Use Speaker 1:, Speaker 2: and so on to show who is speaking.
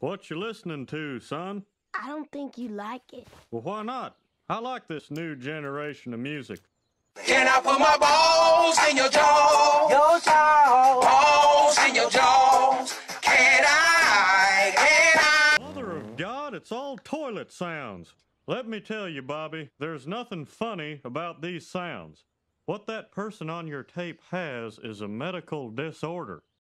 Speaker 1: What you listening to, son?
Speaker 2: I don't think you like it.
Speaker 1: Well, why not? I like this new generation of music.
Speaker 3: Can I put my balls in your jaw? Your jaw. Balls in your jaws. Can I? Can I?
Speaker 1: Mother of God, it's all toilet sounds. Let me tell you, Bobby, there's nothing funny about these sounds. What that person on your tape has is a medical disorder.